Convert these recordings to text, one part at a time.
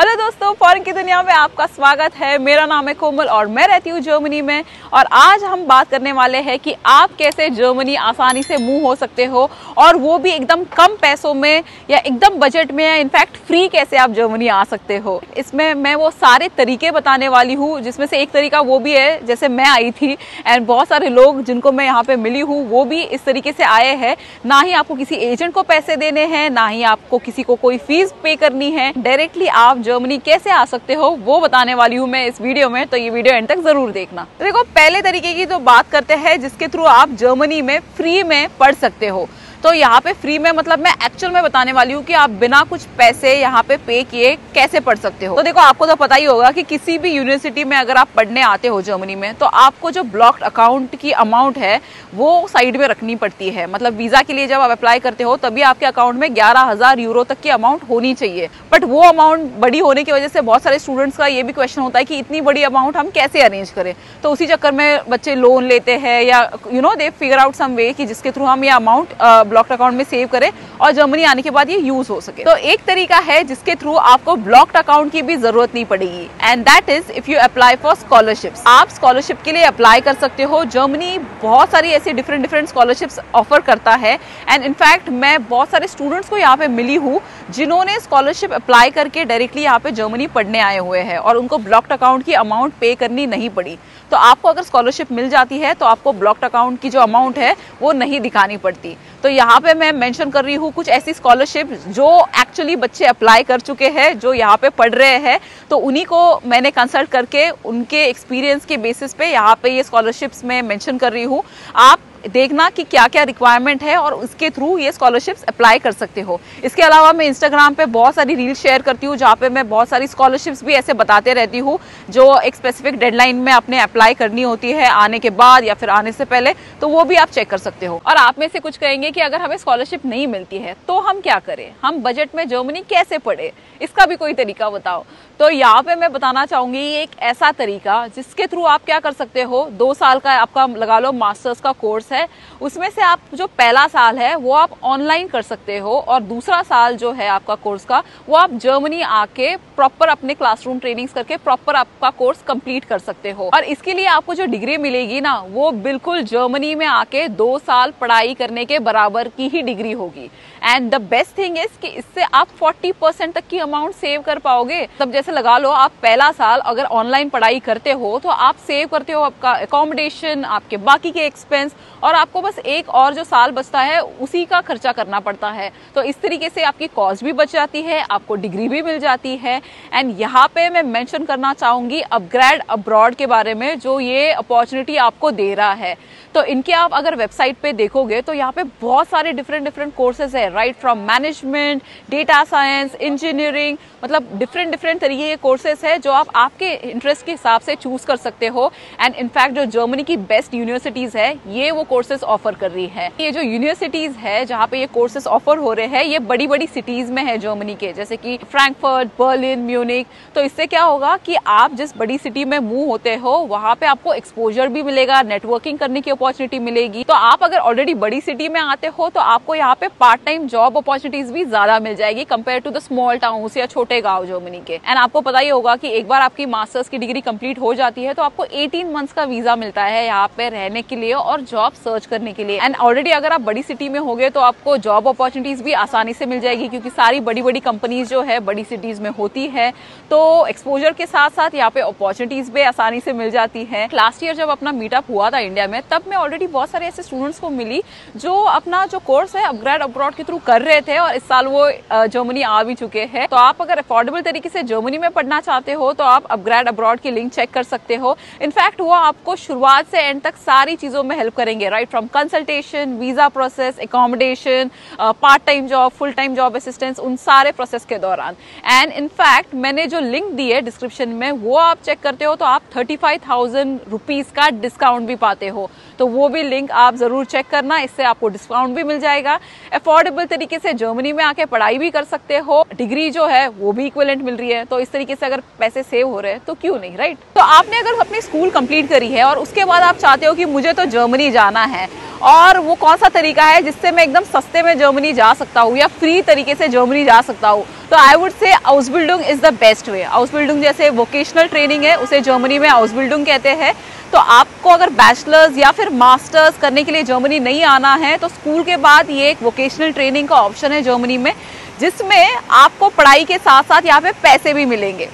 Hello दोस्तों, foreign की दुनिया में आपका स्वागत है। मेरा नाम है कोमल और मैं रहती हूँ जर्मनी में। और आज हम बात करने वाले हैं कि आप कैसे जर्मनी आसानी से मूव हो सकते हो और वो भी एकदम कम पैसों में या एकदम बजट में या इनफैक्ट फ्री कैसे आप जर्मनी आ सकते हो। इसमें मैं वो सारे तरीके बताने वाली हूँ, जिसमें से एक तरीका वो भी है, जैसे मैं आई थी एंड बहुत सारे लोग जिनको मैं यहाँ पे मिली हूँ, वो भी इस तरीके से आए हैं। ना ही आपको किसी एजेंट को पैसे देने हैं, ना ही आपको किसी को कोई फ़ीस पे करनी है। डायरेक्टली आप जर्मनी कैसे आ सकते हो वो बताने वाली हूँ मैं इस वीडियो में तो ये वीडियो एंड तक ज़रूर देखना। तो देखो, पहले तरीके की तो बात करते हैं जिसके थ्रू आप जर्मनी में फ्री में पढ़ सकते हो। तो यहाँ पे फ्री में मतलब मैं एक्चुअल में बताने वाली हूँ कि आप बिना कुछ पैसे यहाँ पे पे किए कैसे पढ़ सकते हो? तो देखो, आपको तो पता ही होगा कि किसी भी यूनिवर्सिटी में अगर आप पढ़ने आते हो जर्मनी में तो आपको जो ब्लॉक्ड अकाउंट की अमाउंट है, वो साइड में रखनी पड़ती है। मतलब वीज़ा के लिए जब आप अप्लाई करते हो, तभी आपके अकाउंट में ग्यारह यूरो तक की अमाउंट होनी चाहिए। बट वो अमाउंट बड़ी होने की वजह से बहुत सारे स्टूडेंट्स का ये भी क्वेश्चन होता है कि इतनी बड़ी अमाउंट हम कैसे अरेंज करें? तो उसी चक्कर में बच्चे लोन लेते हैं या you know they figure out some way कि जिसके थ्रू हम ये अमाउंट ब्लॉक्ड अकाउंट में सेव करें। और जर्मनी आने के बाद ये यूज़ हो सके। तो एक तरीका है जिसके थ्रू आपको ब्लॉक्ड अकाउंट की भी ज़रूरत नहीं पड़ेगी। And that is if you apply for scholarship आप स्कॉलरशिप के लिए अप्लाई कर सकते हो। जर्मनी बहुत सारी ऐसी डिफरेंट डिफरेंट स्कॉलरशिप्स ऑफ़र करता है। एंड इनफैक्ट मैं बहुत सारे स्टूडेंट्स को यहाँ पे मिली हूँ, जिन्होंने स्कॉलरशिप अप्लाई करके डायरेक्टली यहाँ पे जर्मनी पढ़ने आए हुए हैं और उनको ब्लॉक्ड अकाउंट की अमाउंट पे करनी नहीं पड़ी। तो आपको अगर स्कॉलरशिप मिल जाती है तो आपको ब्लॉक्ड अकाउंट की जो अमाउंट है, वो नहीं दिखानी पड़ती। तो यहाँ पे मैं मेंशन कर रही हूँ कुछ ऐसी स्कॉलरशिप जो एक्चुअली बच्चे अप्लाई कर चुके हैं, जो यहाँ पे पढ़ रहे हैं तो उन्हीं को मैंने कंसल्ट करके उनके एक्सपीरियंस के बेसिस पे यहाँ पे ये स्कॉलरशिप्स में मेंशन कर रही हूँ। आप देखना कि क्या क्या रिक्वायरमेंट है और उसके थ्रू ये स्कॉलरशिप्स अप्लाई कर सकते हो। इसके अलावा मैं इंस्टाग्राम पे बहुत सारी रील शेयर करती हूँ, जहाँ पे मैं बहुत सारी स्कॉलरशिप्स भी ऐसे बताते रहती हूँ, जो एक स्पेसिफिक डेडलाइन में अपने अप्लाई करनी होती है आने के बाद या फिर आने से पहले तो वो भी आप चेक कर सकते हो। और आप में से कुछ कहेंगे कि अगर हमें स्कॉलरशिप नहीं मिलती है तो हम क्या करें? हम बजट में जर्मनी कैसे पढ़े? इसका भी कोई तरीका बताओ। तो यहाँ पे मैं बताना चाहूँगी एक ऐसा तरीका जिसके थ्रू आप क्या कर सकते हो? दो साल का आपका लगा लो मास्टर्स का कोर्स है, उसमें से आप जो पहला साल है, वो आप ऑनलाइन कर सकते हो और दूसरा साल जो है आपका कोर्स का, वो आप जर्मनी आके प्रॉपर अपने क्लासरूम ट्रेनिंग्स करके प्रॉपर आपका कोर्स कंप्लीट कर सकते हो। और इसके लिए आपको जो डिग्री मिलेगी ना, वो बिल्कुल जर्मनी में आके दो साल पढ़ाई करने के बराबर की ही डिग्री होगी। And the best thing is कि इससे आप 40 परसेंट तक की अमाउंट सेव कर पाओगे। तब जैसे लगा लो, आप पहला साल अगर ऑनलाइन पढ़ाई करते हो तो आप सेव करते हो आपका अकोमोडेशन आपके बाकी के एक्सपेंस और आपको बस एक और जो साल बचता है, उसी का खर्चा करना पड़ता है। तो इस तरीके से आपकी कॉस्ट भी बच जाती है, आपको डिग्री भी मिल जाती है। एंड यहाँ पे मैं मेंशन करना चाहूँगी अपग्रेड अब्रॉड के बारे में, जो ये अपॉर्चुनिटी आपको दे रहा है। तो इनके आप अगर वेबसाइट पे देखोगे तो यहाँ पे बहुत सारे डिफरेंट डिफरेंट कोर्सेज है right from management data science engineering मतलब डिफरेंट डिफरेंट तरीके के कोर्सेज है जो आप आपके इंटरेस्ट के हिसाब से चूज़ कर सकते हो। एंड इनफैक्ट जो जर्मनी की बेस्ट यूनिवर्सिटीज है, ये वो कोर्सेज ऑफ़र कर रही है। ये जो यूनिवर्सिटीज है, जहाँ पे ये कोर्सेज ऑफ़र हो रहे हैं, ये बड़ी बड़ी सिटीज़ में है जर्मनी के, जैसे कि फ्रैंकफर्ट बर्लिन म्यूनिक तो इससे क्या होगा कि आप जिस बड़ी सिटी में मूव होते हो, वहाँ पे आपको एक्सपोजर भी मिलेगा नेटवर्किंग करने की अपॉर्चुनिटी मिलेगी। तो आप अगर ऑलरेडी बड़ी सिटी में आते हो तो आपको यहाँ पे पार्ट टाइम जॉब अपॉर्चुनिटीज़ भी ज़्यादा मिल जाएगी compare to the small town या छोटे गाँव जर्मनी के। एंड आपको पता ही होगा की एक बार आपकी मास्टर्स की डिग्री कंप्लीट हो जाती है तो आपको 18 मंथ्स का वीज़ा मिलता है यहाँ पे रहने के लिए और जॉब सर्च करने के लिए। एंड ऑलरेडी अगर आप बड़ी सिटी में हो गए तो आपको जॉब अपॉर्चुनिटीज़ भी आसानी से मिल जाएगी, क्योंकि सारी बड़ी बड़ी कंपनीज़ जो है बड़ी सिटीज़ में होती है। तो एक्सपोजर के साथ साथ यहाँ पे अपॉर्चुनिटीज़ भी आसानी से मिल जाती है। लास्ट ईयर जब अपना मीटअप हुआ था इंडिया में, तब मैं ऑलरेडी बहुत सारे ऐसे स्टूडेंट्स को मिली जो अपना जो कोर्स है अपग्रेड अब्रॉड के थ्रू कर रहे थे और इस साल वो जर्मनी आ भी चुके हैं। तो आप अगर अफोर्डेबल तरीके से जर्मनी में पढ़ना चाहते हो तो आप अपग्रेड अब्रॉड की लिंक चेक कर सकते हो। इनफैक्ट वो आपको शुरुआत से एंड तक सारी चीज़ों में हेल्प करेंगे right from consultation visa process accommodation part time job full time job assistance उन सारे प्रोसेस के दौरान। एंड इनफैक्ट मैंने जो लिंक दी है डिस्क्रिप्शन में, वो आप चेक करते हो तो आप थर्टी फाइव थाउज़ेंड रुपीज़ का डिस्काउंट भी पाते हो। तो वो भी लिंक आप ज़रूर चेक करना, इससे आपको डिस्काउंट भी मिल जाएगा। अफोर्डेबल तरीके से जर्मनी में आके पढ़ाई भी कर सकते हो। डिग्री जो है, वो भी इक्वलेंट मिल रही है। तो इस तरीके से अगर पैसे सेव हो रहे हैं तो क्यों नहीं राइट तो आपने अगर अपनी स्कूल कंप्लीट करी है और उसके बाद आप चाहते हो कि मुझे तो जर्मनी जाना है, और वो कौन सा तरीका है जिससे मैं एकदम सस्ते में जर्मनी जा सकता हूँ या फ्री तरीके से जर्मनी जा सकता हूँ तो I would say house building is the best way house building जैसे वोकेशनल ट्रेनिंग है, उसे जर्मनी में हाउस बिल्डिंग कहते हैं। तो आपको अगर बैचलर्स या फिर मास्टर्स करने के लिए जर्मनी नहीं आना है तो स्कूल के बाद ये एक वोकेशनल ट्रेनिंग का ऑप्शन है जर्मनी में, जिसमें आपको पढ़ाई के साथ साथ यहाँ पे पैसे भी मिलेंगे।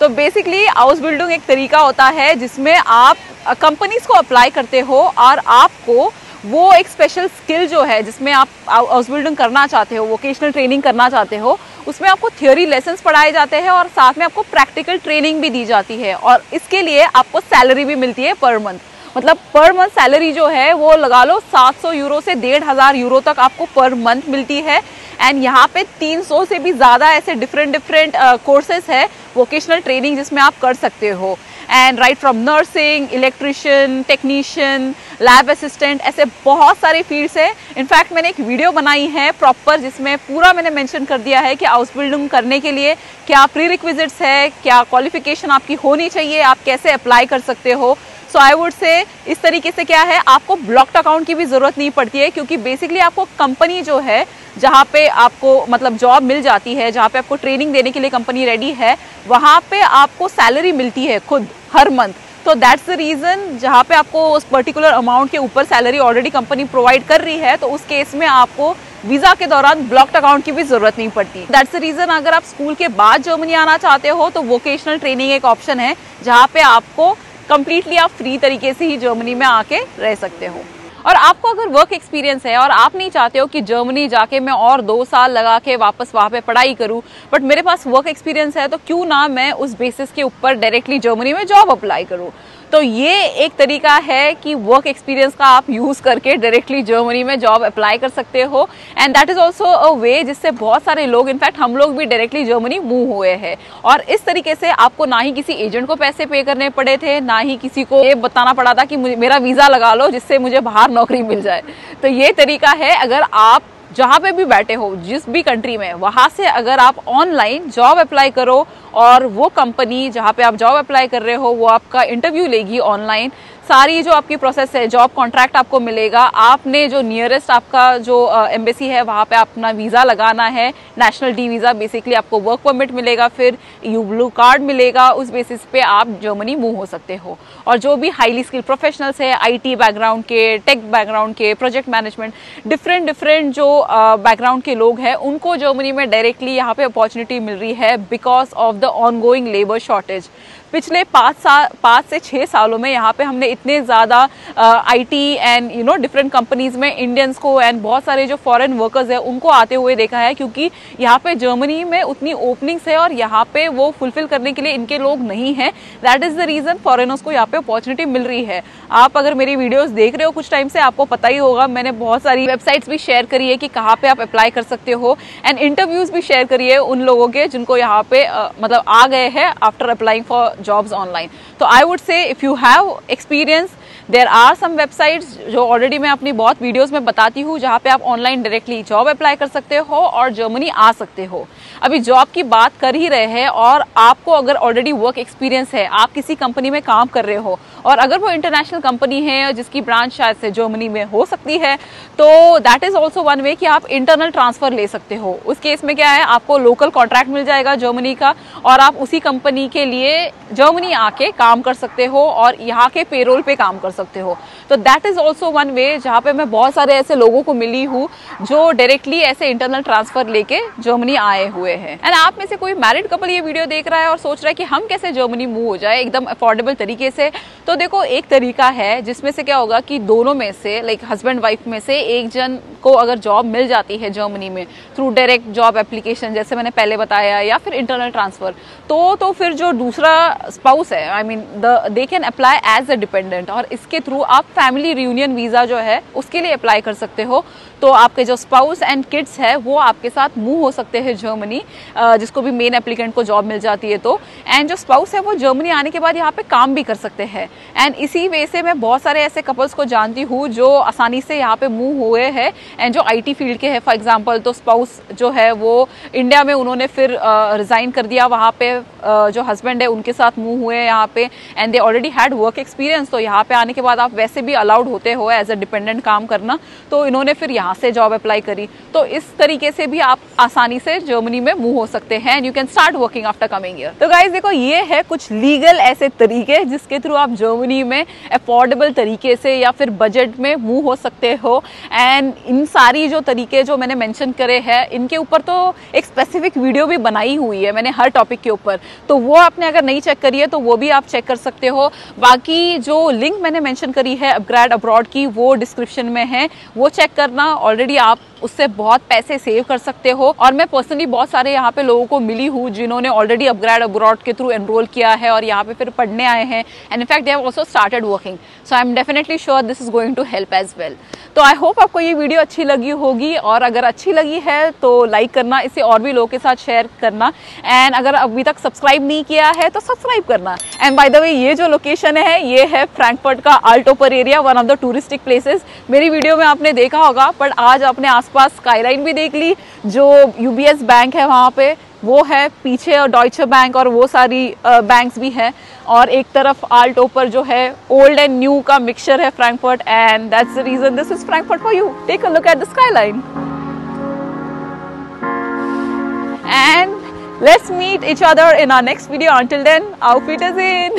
तो बेसिकली हाउस बिल्डिंग एक तरीका होता है जिसमें आप कंपनीज़ को अप्लाई करते हो और आपको वो एक स्पेशल स्किल जो है जिसमें आप हाउस बिल्डिंग करना चाहते हो वोकेशनल ट्रेनिंग करना चाहते हो, उसमें आपको थियोरी लेसन्स पढ़ाए जाते हैं और साथ में आपको प्रैक्टिकल ट्रेनिंग भी दी जाती है और इसके लिए आपको सैलरी भी मिलती है पर मंथ मतलब पर मंथ सैलरी जो है, वो लगा लो 700 यूरो से डेढ़ हज़ार यूरो तक आपको पर मंथ मिलती है। एंड यहाँ पे 300 से भी ज़्यादा ऐसे डिफरेंट डिफरेंट कोर्सेज है वोकेशनल ट्रेनिंग जिसमें आप कर सकते हो। And right from nursing electrician technician lab assistant ऐसे बहुत सारे फील्ड्स हैं। इनफैक्ट मैंने एक वीडियो बनाई है प्रॉपर जिसमें पूरा मैंने मेंशन कर दिया है कि हाउस बिल्डिंग करने के लिए क्या प्री रिक्विजिट्स है, क्या क्वालिफिकेशन आपकी होनी चाहिए, आप कैसे अप्लाई कर सकते हो। सो आई वुड से इस तरीके से क्या है, आपको ब्लॉक्ड अकाउंट की भी ज़रूरत नहीं पड़ती है, क्योंकि बेसिकली आपको कंपनी जो है, जहाँ पे आपको मतलब जॉब मिल जाती है, जहाँ पे आपको ट्रेनिंग देने के लिए कंपनी रेडी है, वहाँ पे आपको सैलरी मिलती है खुद, हर मंथ तो दैट्स द रीज़न जहाँ पे आपको उस पर्टिकुलर अमाउंट के ऊपर सैलरी ऑलरेडी कंपनी प्रोवाइड कर रही है तो उस केस में आपको वीज़ा के दौरान ब्लॉक्ड अकाउंट की भी ज़रूरत नहीं पड़ती. दैट्स द रीजन अगर आप स्कूल के बाद जर्मनी आना चाहते हो तो वोकेशनल ट्रेनिंग एक ऑप्शन है, जहाँ पे आपको कंप्लीटली आप फ्री तरीके से ही जर्मनी में आके रह सकते हो। और आपको अगर वर्क एक्सपीरियंस है और आप नहीं चाहते हो कि जर्मनी जाके मैं और दो साल लगा के वापस वहाँ पे पढ़ाई करूँ बट मेरे पास वर्क एक्सपीरियंस है तो क्यों ना मैं उस बेसिस के ऊपर डायरेक्टली जर्मनी में जॉब अप्लाई करूँ? तो ये एक तरीका है कि वर्क एक्सपीरियंस का आप यूज़ करके डायरेक्टली जर्मनी में जॉब अप्लाई कर सकते हो। And that is also a way जिससे बहुत सारे लोग इनफैक्ट हम लोग भी डायरेक्टली जर्मनी मूव हुए हैं। और इस तरीके से आपको ना ही किसी एजेंट को पैसे पे करने पड़े थे, ना ही किसी को ये बताना पड़ा था कि मेरा वीज़ा लगा लो जिससे मुझे बाहर नौकरी मिल जाए। तो ये तरीका है, अगर आप जहाँ पे भी बैठे हो, जिस भी कंट्री में, वहाँ से अगर आप ऑनलाइन जॉब अप्लाई करो और वो कंपनी जहाँ पे आप जॉब अप्लाई कर रहे हो, वो आपका इंटरव्यू लेगी ऑनलाइन सारी जो आपकी प्रोसेस है जॉब कॉन्ट्रैक्ट आपको मिलेगा। आपने जो नियरेस्ट आपका जो एम्बेसी है, वहाँ पे अपना वीज़ा लगाना है। नेशनल डी वीज़ा बेसिकली आपको वर्क परमिट मिलेगा, फिर यू ब्लू कार्ड मिलेगा। उस बेसिस पे आप जर्मनी मूव हो सकते हो। और जो भी हाईली स्किल प्रोफेशनल्स है आईटी बैकग्राउंड के टेक बैकग्राउंड के प्रोजेक्ट मैनेजमेंट डिफरेंट डिफरेंट जो बैकग्राउंड के लोग हैं, उनको जर्मनी में डायरेक्टली यहाँ पे अपॉर्चुनिटी मिल रही है because of the on labour shortage पिछले पाँच साल पाँच से छः सालों में यहाँ पे हमने इतने ज़्यादा IT and you know different companies में इंडियंस को एंड बहुत सारे जो फॉरेन वर्कर्स है, उनको आते हुए देखा है क्योंकि यहाँ पे जर्मनी में उतनी ओपनिंग्स है और यहाँ पे वो फुलफिल करने के लिए इनके लोग नहीं है। That is the reason foreigners को यहाँ पे अपॉर्चुनिटी मिल रही है। आप अगर मेरी वीडियोज़ देख रहे हो कुछ टाइम से, आपको पता ही होगा, मैंने बहुत सारी वेबसाइट्स भी शेयर करी है कि कहाँ पे आप अप्लाई कर सकते हो एंड इंटरव्यूज़ भी शेयर करिए उन लोगों के जिनको यहाँ पे मतलब आ गए हैं after applying for jobs online. so i would say if you have experience there are some websites जो ऑलरेडी मैं अपनी बहुत वीडियोस में बताती हूँ, जहाँ पे आप ऑनलाइन डायरेक्टली जॉब अप्लाई कर सकते हो और जर्मनी आ सकते हो। अभी जॉब की बात कर ही रहे हैं और आपको अगर ऑलरेडी वर्क एक्सपीरियंस है, आप किसी कंपनी में काम कर रहे हो और अगर वो इंटरनेशनल कंपनी है जिसकी ब्रांच शायद से जर्मनी में हो सकती है तो that is also one way कि आप इंटरनल ट्रांसफ़र ले सकते हो। उस केस में क्या है, आपको लोकल कॉन्ट्रैक्ट मिल जाएगा जर्मनी का और आप उसी कंपनी के लिए जर्मनी आके काम कर सकते हो और यहाँ के पेरोल पे काम कर सकते हो। तो that is also one way जहाँ पे मैं बहुत सारे ऐसे लोगों को मिली हूँ जो डायरेक्टली ऐसे इंटरनल ट्रांसफ़र लेके जर्मनी आए हुए हैं। एंड आप में से कोई मैरिड कपल ये वीडियो देख रहा है और सोच रहा है कि हम कैसे जर्मनी मूव हो जाए, एकदम अफोर्डेबल तरीके से तो देखो, एक तरीका है जिसमें से क्या होगा कि दोनों में से लाइक हस्बैंड वाइफ में से एक जन को अगर जॉब मिल जाती है जर्मनी में थ्रू डायरेक्ट जॉब एप्लीकेशन जैसे मैंने पहले बताया, या फिर इंटरनल ट्रांसफ़र तो तो फिर जो दूसरा स्पाउस है I mean the they can apply as a dependent और इसके थ्रू आप फैमिली रियूनियन वीज़ा जो है, उसके लिए अप्लाई कर सकते हो। तो आपके जो स्पाउस एंड किड्स है, वो आपके साथ मूव हो सकते हैं जर्मनी जिसको भी मेन एप्लीकेंट को जॉब मिल जाती है तो। एंड जो स्पाउस है, वो जर्मनी आने के बाद यहाँ पे काम भी कर सकते हैं। एंड इसी वे से मैं बहुत सारे ऐसे कपल्स को जानती हूँ, जो आसानी से यहाँ पे मूव हुए हैं एंड जो आईटी फ़ील्ड के हैं। फॉर एग्जांपल तो स्पाउस जो है, वो इंडिया में उन्होंने फिर रिजाइन कर दिया। वहाँ पे जो हस्बैंड है, उनके साथ मूव हुए यहाँ पे। And they already had work experience तो यहाँ पे आने के बाद आप वैसे भी अलाउड होते हो एज अ डिपेंडेंट काम करना। तो इन्होंने फिर यहाँ यहाँ से जॉब अप्लाई करी। तो इस तरीके से भी आप आसानी से जर्मनी में मूव हो सकते हैं and you can start working after coming year तो गाइज़ देखो, ये है कुछ लीगल ऐसे तरीके जिसके थ्रू आप जर्मनी में अफोर्डेबल तरीके से या फिर बजट में मूव हो सकते हो। एंड इन सारी जो तरीके जो मैंने मेंशन करे हैं, इनके ऊपर तो एक स्पेसिफिक वीडियो भी बनाई हुई है मैंने हर टॉपिक के ऊपर। तो वो आपने अगर नहीं चेक करी है तो वो भी आप चेक कर सकते हो। बाकी जो लिंक मैंने मेंशन करी है अपग्रेड अब्रॉड की, वो डिस्क्रिप्शन में है। वो चेक करना ऑलरेडी आप उससे बहुत पैसे सेव कर सकते हो। और मैं पर्सनली बहुत सारे यहाँ पे लोगों को मिली हूँ जिन्होंने ऑलरेडी अपग्रेड अब्रॉड के थ्रू एनरोल किया है और यहाँ पे फिर पढ़ने आए हैं। And in fact they have also started working so I am definitely sure this is going to help as well तो आई होप आपको ये वीडियो अच्छी लगी होगी। और अगर अच्छी लगी है तो लाइक करना, इसे और भी लोगों के साथ शेयर करना। एंड अगर अभी तक सब्सक्राइब नहीं किया है तो सब्सक्राइब करना। एंड बाय द वे ये जो लोकेशन है, ये है फ्रैंकफर्ट का Alte Oper area one of the touristic places मेरी वीडियो में आपने देखा होगा बट आज अपने आसपास स्काईलाइन भी देख ली, जो यूबीएस बैंक है वहाँ पे, वो है पीछे और डॉइचे बैंक और वो सारी बैंक्स भी हैं। और एक तरफ़ आल्टो पर जो है ओल्ड एंड न्यू का मिक्सचर है Frankfurt and that's the reason this is Frankfurt for you take a look at the skyline and let's meet each other in our next video. Until then, auf wiedersehen.